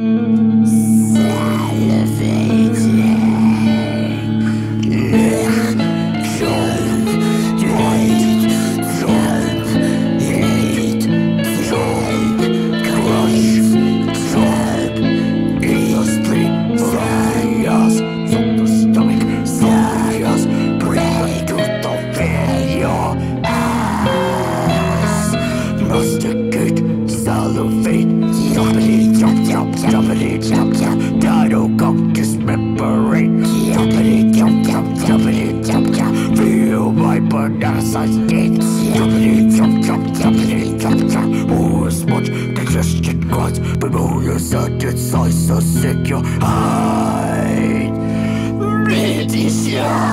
Masticate, jump, jump, jump, dino gunk, dismemberate, jumpity, jump, jump, jumpity, jump, jump, feel my banana size dick, jumpity, jump, jump, jumpity, jump, jump, oh, smudge, digestion guts, but oh, you're such a size, so sick, high, meditation.